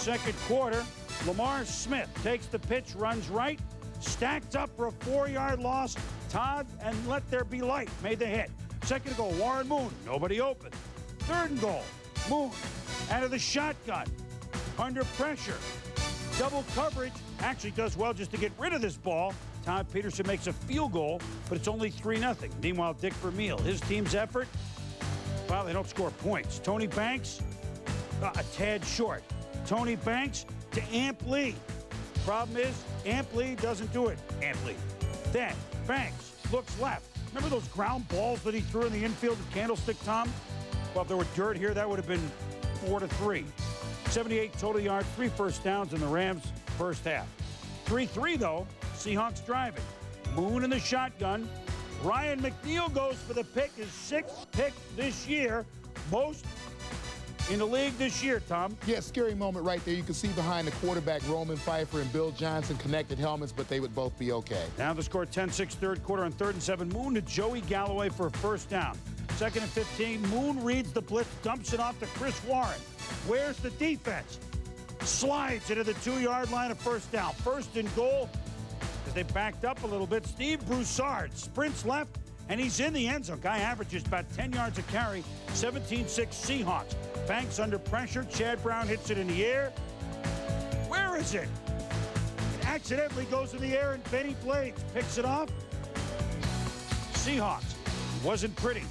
second quarter. Lamar Smith takes the pitch, runs right, stacked up for a four-yard loss. Todd and Let There Be Light made the hit. Second goal, Warren Moon, nobody open. Third and goal, Moon out of the shotgun, under pressure. Double coverage, actually does well just to get rid of this ball. Todd Peterson makes a field goal, but it's only 3 0. Meanwhile, Dick Vermeil, his team's effort, well, they don't score points. Tony Banks, uh, a tad short. Tony Banks to Amp Lee. Problem is, Amp Lee doesn't do it. Amp Lee. Then Banks looks left. Remember those ground balls that he threw in the infield at Candlestick, Tom? Well, if there were dirt here, that would have been four to three. 78 total yards, three first downs in the Rams' first half. 3-3, though. Seahawks driving. Moon in the shotgun. Ryan McNeil goes for the pick, his sixth pick this year. Most in the league this year, Tom. Yeah, scary moment right there. You can see behind the quarterback, Roman Phifer and Bill Johnson connected helmets, but they would both be okay. Now the score 10-6 third quarter on third and seven. Moon to Joey Galloway for a first down. Second and 15. Moon reads the blitz, dumps it off to Chris Warren. Where's the defense? Slides into the two-yard line of first down. First and goal. As they backed up a little bit, Steve Broussard sprints left, and he's in the end zone. Guy averages about 10 yards a carry. 17-6 Seahawks. Banks under pressure. Chad Brown hits it in the air. Where is it? It accidentally goes in the air, and Bennie Blades picks it off. Seahawks. Wasn't pretty.